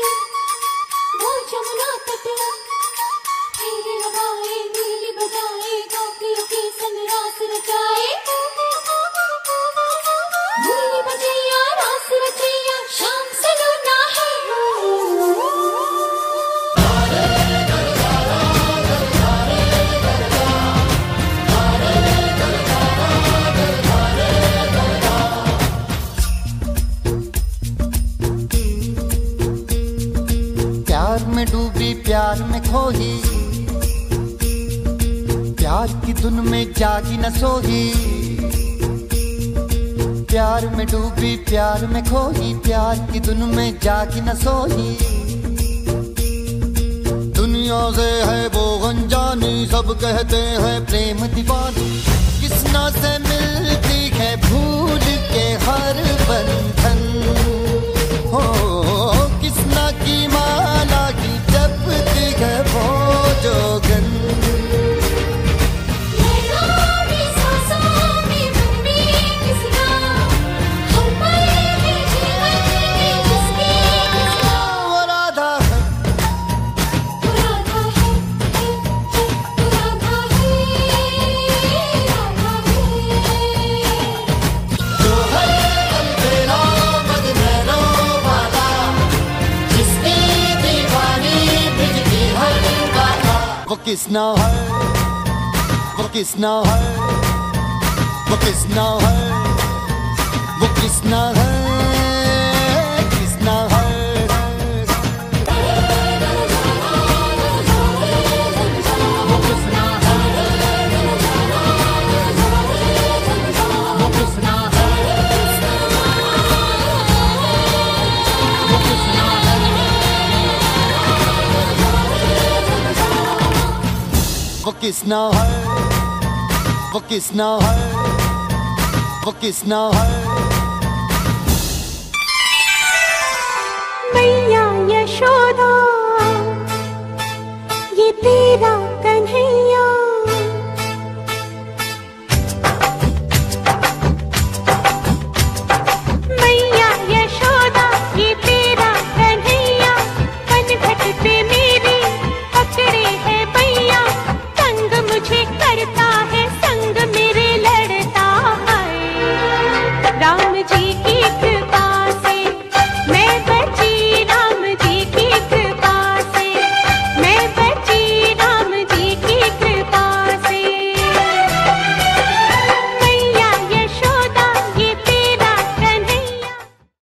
thank you प्यार में खोही। प्यार की धुन में जागी न सोही। प्यार में डूबी, प्यार में खोही, प्यार की धुन में जागी न सोही। दुनिया से है वो अनजानी, सब कहते हैं प्रेम दीवानी। किसना से मिलती है भूल के हर बंधन वो किसना है? वो किसना है? वो किसना है? वो किसना है? वो किसना है वो किसना है वो किसना है मैया यशोदा ये तेरा